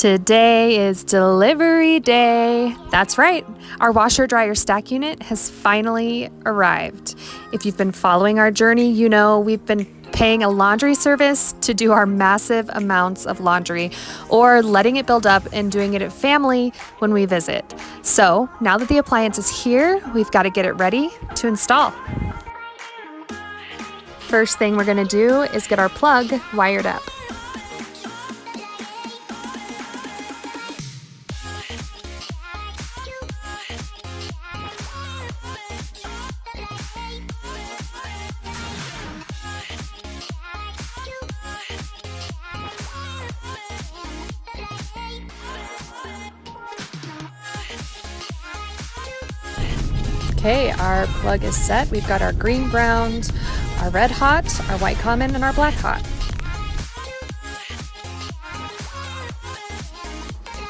Today is delivery day. That's right, our washer dryer stack unit has finally arrived. If you've been following our journey, you know we've been paying a laundry service to do our massive amounts of laundry or letting it build up and doing it at family when we visit. So now that the appliance is here, we've got to get it ready to install. First thing we're going to do is get our plug wired up. Okay, our plug is set. We've got our green ground, our red hot, our white common, and our black hot.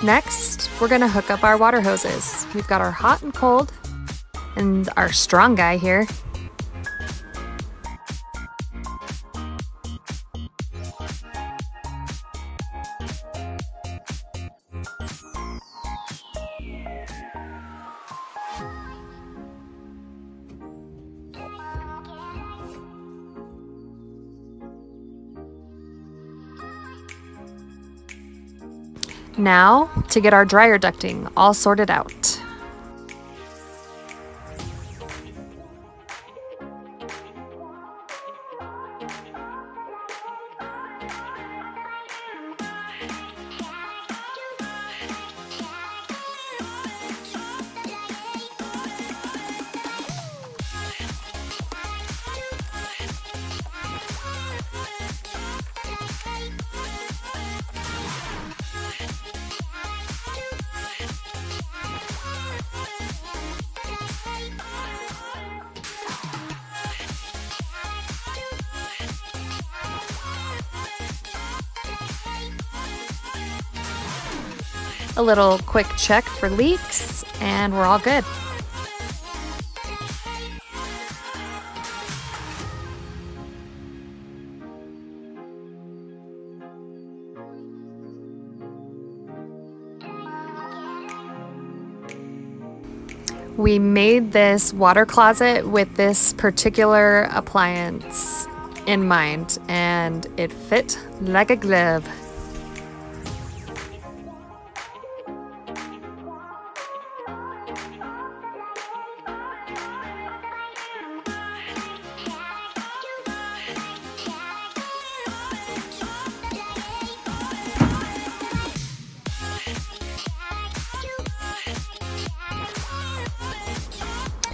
Next, we're gonna hook up our water hoses. We've got our hot and cold, and our strong guy here. Now, to get our dryer ducting all sorted out. A little quick check for leaks, and we're all good. We made this water closet with this particular appliance in mind, and it fit like a glove.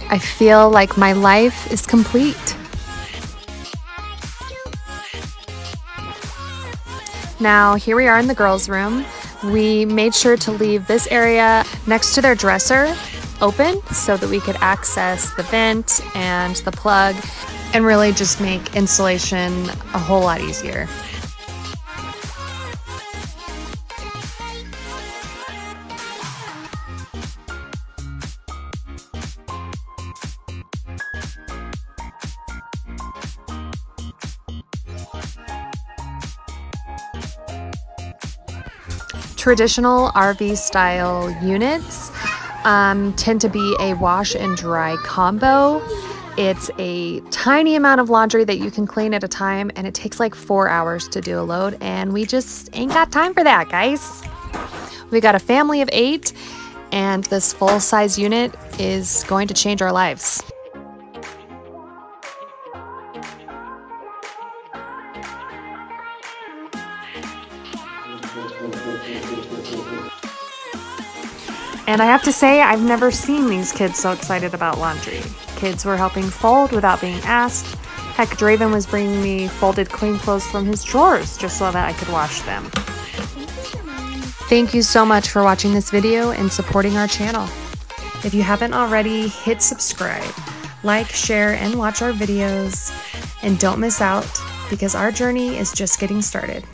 I feel like my life is complete. Now, here we are in the girls' room. We made sure to leave this area next to their dresser open so that we could access the vent and the plug and really just make installation a whole lot easier. Traditional RV style units um, tend to be a wash and dry combo. It's a tiny amount of laundry that you can clean at a time, and it takes like four hours to do a load, and we just ain't got time for that, guys. We got a family of eight, and this full size unit is going to change our lives. And I have to say, I've never seen these kids so excited about laundry. Kids were helping fold without being asked. Heck, Draven was bringing me folded clean clothes from his drawers just so that I could wash them. Thank you so much for watching this video and supporting our channel. If you haven't already, hit subscribe, like, share, and watch our videos. And don't miss out because our journey is just getting started.